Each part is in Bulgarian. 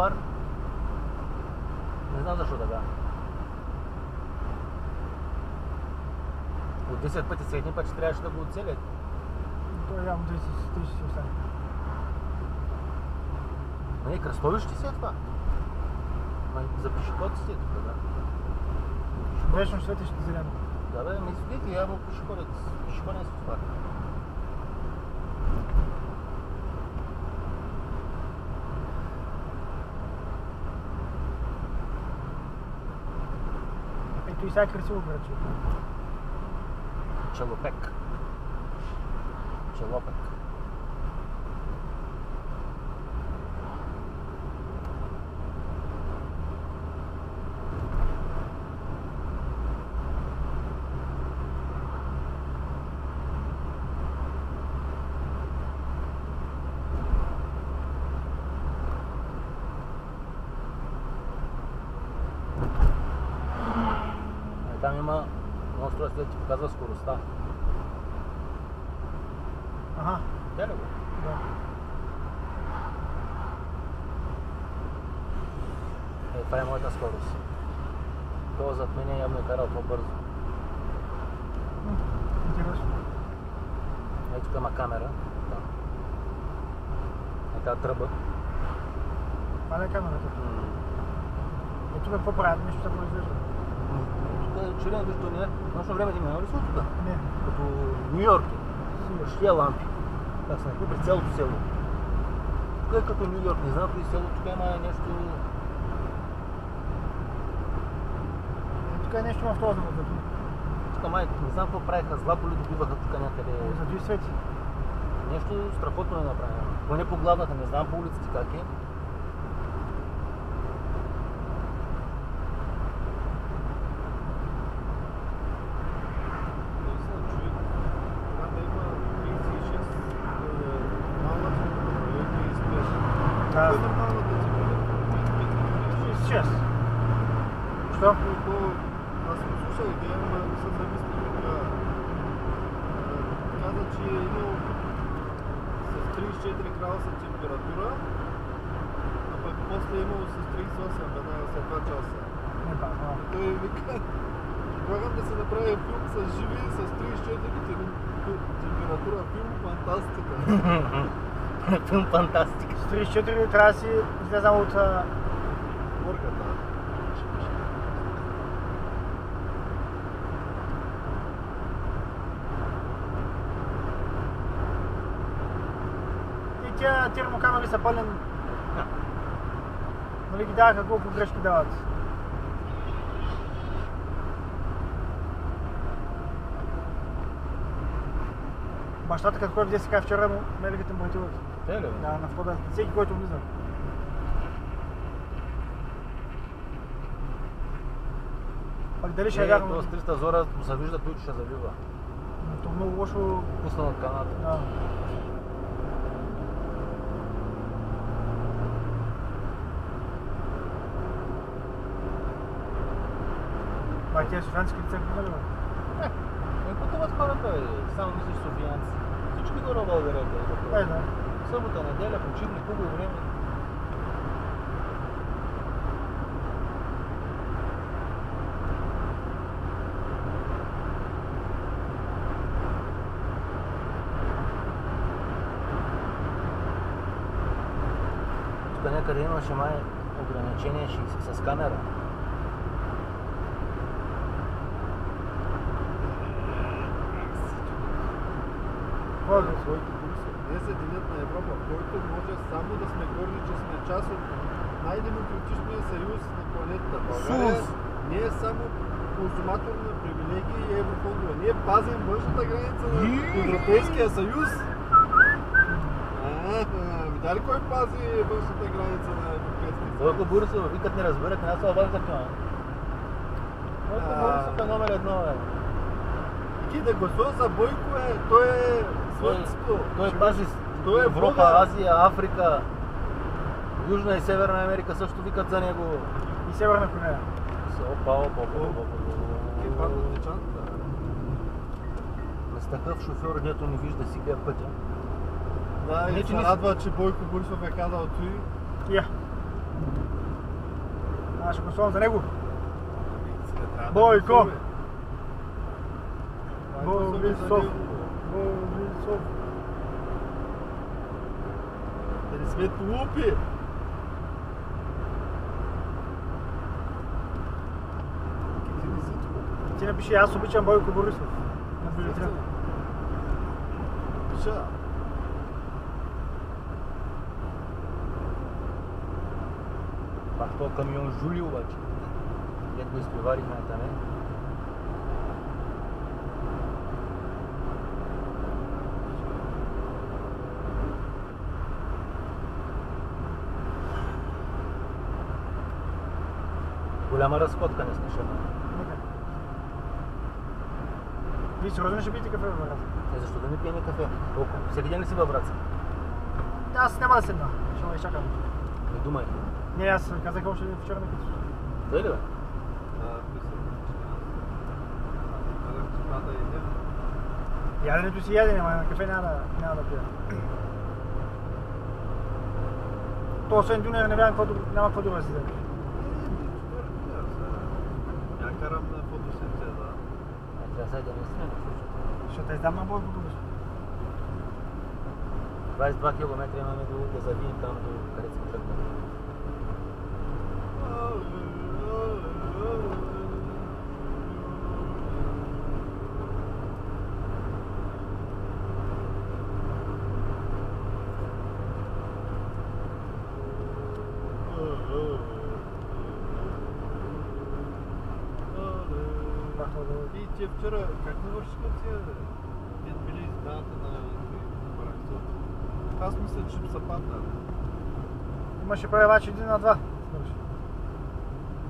фар. Не знам защо така. От 10 пъти средни път, че трябваше да го оцелят. То явно 30 ще си остане. Не, кръстовище си е това. Ма за пешеходците е тук, да. Вечно светище зелено. Да, бе, ми видите, явно пешеходец, пешеходен светофар. Ето и сега красиво градче. Челопек. Челопек. Е, Там има едно устройство, да ти показва скоростта. Ага, Тя ли го? да. Е, това е моята скорост. Това зад мен явно е карал по-бързо. М, Интересно. Ето тук има камера. Да. Е тази тръба. Това е камерата. Ето тук какво правят? Нещо се произвежда. Чуден, защото не. Нощно време има ли са тук? Не. Като Нью Йорк. С тия лампи. Как са през цялото село. Тук е като Нью Йорк, не знам кои село, тук има нещо... Е, Тук е нещо в този. Тук май, не знам какво правиха, злато ли добиваха тук някъде. За свети. Нещо страхотно е направено. Поне по главната, не знам по улиците как е. Тогава. Е, Каза, че е имал с 34 градуса температура, а пък после е имал с 38 веднага след 2 часа. И той вика, предлагам да се направи филм с живи с 34 тем- температура. Филм фантастика. Филм фантастика. С 34 трябва да си излезам от... а, Горката. И тия термокамери са пълен... Нали ги даваха колко грешки дават. Бащата като кой видя сега вчера му мериха температурата. Те ли? Да, на входа. Всеки, който влиза. Пак дали ще е Е, вярно? с 300 зора му се вижда той, ще завива. То много лошо... Пусна от каната. Да. А тия софиански лица какво ли? бе? Не пътуват хората. Само мислиш софиянци. Всички горе в България Е, да. Събота, неделя, почивни, хубаво време. Тук някъде имаше май ограничение 60 с камера. Какво е? Е денят на Европа, в който може само да сме горди, че сме част от най-демократичния съюз на планетата. България не е само консуматор на привилегии и еврофондове. Ние пазим външната граница на Европейския съюз. Видя ли кой пази външната граница на Европейския съюз? Бойко Борисов, викат не разберат, не аз се обадя такива. Бойко. Борисов е номер едно, бе. Ти да гласува за Бойко е, той е Той, слънцето. той пази Той е Европа, Бога. Азия, Африка, Южна и Северна Америка също викат за него. И Северна Корея. Опа, опа, опа, опа, опа. с такъв шофьор, дето не вижда си гледа пътя. Да, и че се радва, че Бойко Борисов е казал той. Я. Аз ще гласувам за него. Бойко! Борисов. него. Борисов. Не сме глупи! Ти напиши, аз обичам Бойко Борисов. На бюлетина. Пиша. Пак то камион Жули обаче. Дед го изпреварихме там, Голяма разходка бъде. Нека. Вие сериозно ще пиете кафе в Враца? Е, защо да не пиеме кафе? Колко? Всеки ден ли си във Враца? Аз няма да седна. Ще ме изчакам. Не думай. Не, аз казах още вчера на късно. Той ли бе? Да, да. Яденето си ядене, ама на кафе няма да, няма да пия. То освен дюнер не вярвам, няма какво друго да си вземе. Я карам на фотосинтеза. Е, трябва сега да не сме. Ще те издам на бой по 22 км имаме до, да завием там до където сме тръгнали. И те вчера, как навършиха тия дед били издата на параксото? Аз мисля, че са паднали. Имаше превач един на два.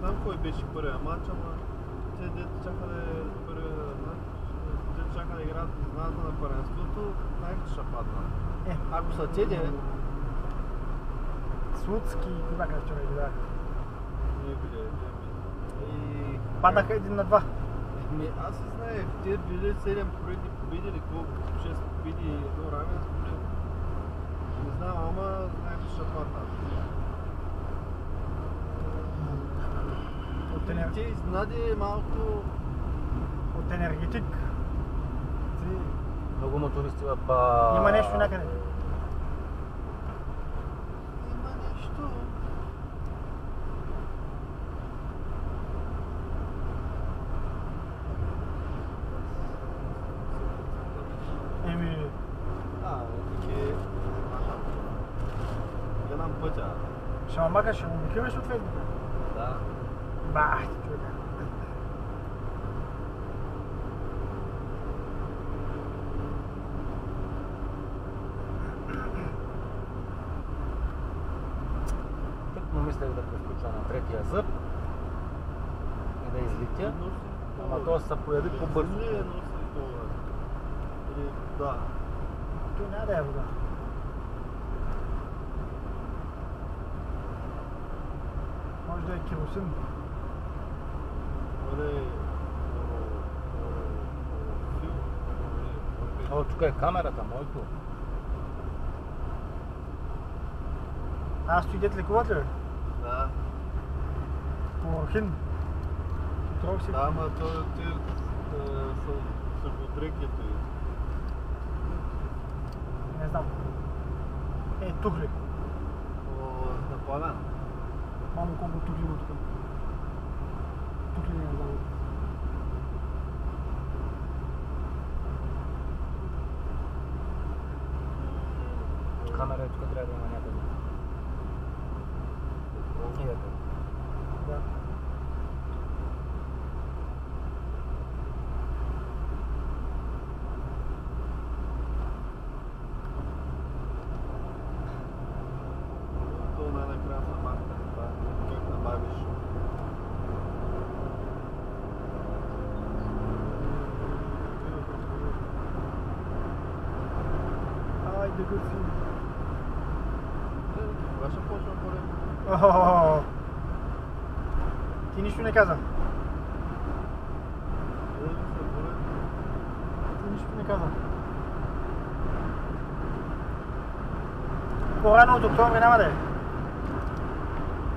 Знам кой беше първия матч, ама те дете чака да е първия матч, те чака да играят изнадата на паренството, знаех, че ще паднат. Е, Ако са те, де, Слуцки и бяха вчера ги бяха. ние били, и... Паднаха един на два. Ми, аз и знаех, те били 7 поредни победи или колко, 6 победи и едно равенство. били. Не знам, ама знаех, че ще паднат. От, енер... Те изнади малко... от енергетик. Ти... Много мотористи в... Има нещо някъде. Има нещо. Еми, А, таки... Гледам пътя. Ще ме макаш, ще му блокираш от Фейсбука. Да. Бах, ти човека. Тук му мислех да прескоча на третия зъб и да излетя. Ама то се появи по-бързо. Да. Той няма да е вода. Може да е керосин. Оре... О, тук е камерата, моето. Аз стои дет лекуват ли? бе? Да. Клорохин. Трокси. Да, ама то те е, са са. Не знам. Е, тухли. О, на пламен. Мамо колко тухли има тук. Тухли не знам. Камера е тук трябва да има някъде. И ето. Да. То най-накрая са махна. Това е как набавиш. Айде, гъци. Е, Кога ще почва поле? Охо. Ти нищо не каза. Ти нищо не каза. По-рано от октомври няма да е.